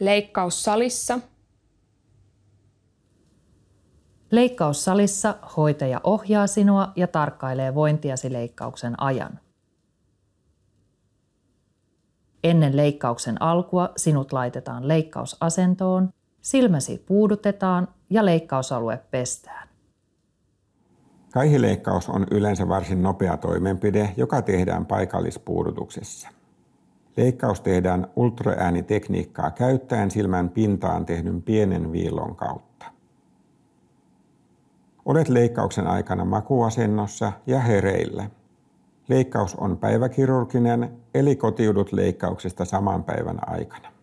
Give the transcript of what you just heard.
Leikkaussalissa. Leikkaussalissa hoitaja ohjaa sinua ja tarkkailee vointiasi leikkauksen ajan. Ennen leikkauksen alkua sinut laitetaan leikkausasentoon, silmäsi puudutetaan ja leikkausalue pestään. Kaihileikkaus on yleensä varsin nopea toimenpide, joka tehdään paikallispuudutuksessa. Leikkaus tehdään ultraäänitekniikkaa käyttäen silmän pintaan tehdyn pienen viillon kautta. Olet leikkauksen aikana makuasennossa ja hereillä. Leikkaus on päiväkirurginen, eli kotiudut leikkauksesta saman päivän aikana.